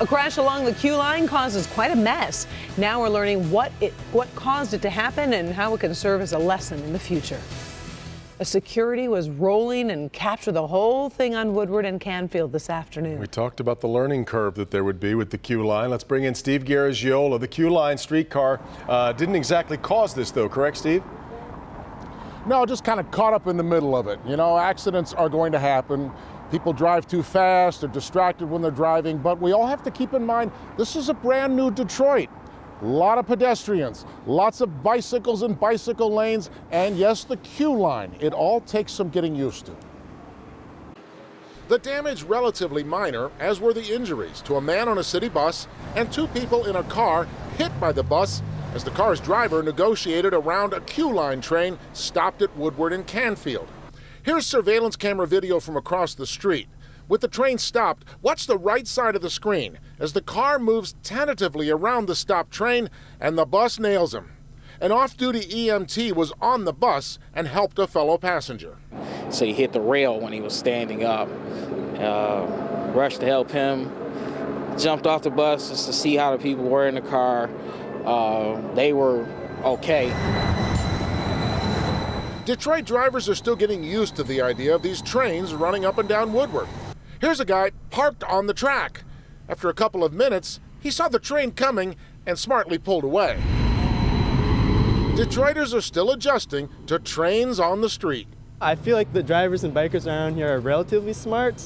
A crash along the Q line causes quite a mess. Now we're learning what it what caused it to happen and how it can serve as a lesson in the future. A security was rolling and captured the whole thing on Woodward and Canfield this afternoon. We talked about the learning curve that there would be with the Q line. Let's bring in Steve Garagiola. The Q line streetcar uh, didn't exactly cause this, though, correct, Steve? No, just kind of caught up in the middle of it. You know, accidents are going to happen. People drive too fast, they're distracted when they're driving, but we all have to keep in mind this is a brand new Detroit. A lot of pedestrians, lots of bicycles and bicycle lanes, and yes, the Q line. It all takes some getting used to. The damage relatively minor, as were the injuries to a man on a city bus and two people in a car hit by the bus as the car's driver negotiated around a Q line train stopped at Woodward and Canfield. Here's surveillance camera video from across the street. With the train stopped, watch the right side of the screen as the car moves tentatively around the stopped train and the bus nails him. An off duty EMT was on the bus and helped a fellow passenger. So he hit the rail when he was standing up. Uh, rushed to help him. Jumped off the bus just to see how the people were in the car. Uh, they were okay. Detroit drivers are still getting used to the idea of these trains running up and down Woodward. Here's a guy parked on the track. After a couple of minutes, he saw the train coming and smartly pulled away. Detroiters are still adjusting to trains on the street. I feel like the drivers and bikers around here are relatively smart.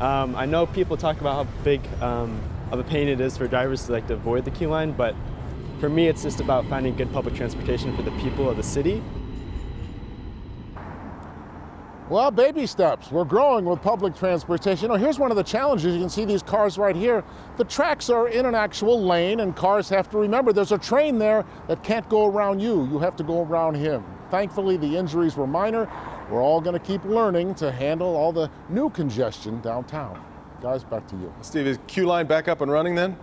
Um, I know people talk about how big um, of a pain it is for drivers to like to avoid the Q line, but for me, it's just about finding good public transportation for the people of the city. Well, baby steps. We're growing with public transportation. You know, here's one of the challenges. You can see these cars right here. The tracks are in an actual lane, and cars have to remember there's a train there that can't go around you. You have to go around him. Thankfully, the injuries were minor. We're all going to keep learning to handle all the new congestion downtown. Guys, back to you. Steve, is Q line back up and running then?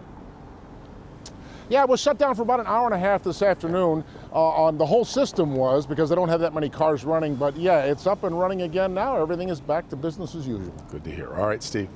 Yeah, it was shut down for about an hour and a half this afternoon. Uh, on the whole system was because they don't have that many cars running. But yeah, it's up and running again now. Everything is back to business as usual. Good to hear. All right, Steve.